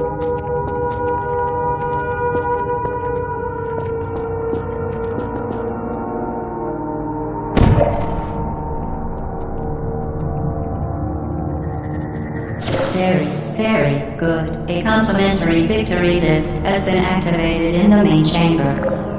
Very, very good. A complimentary victory lift has been activated in the main chamber.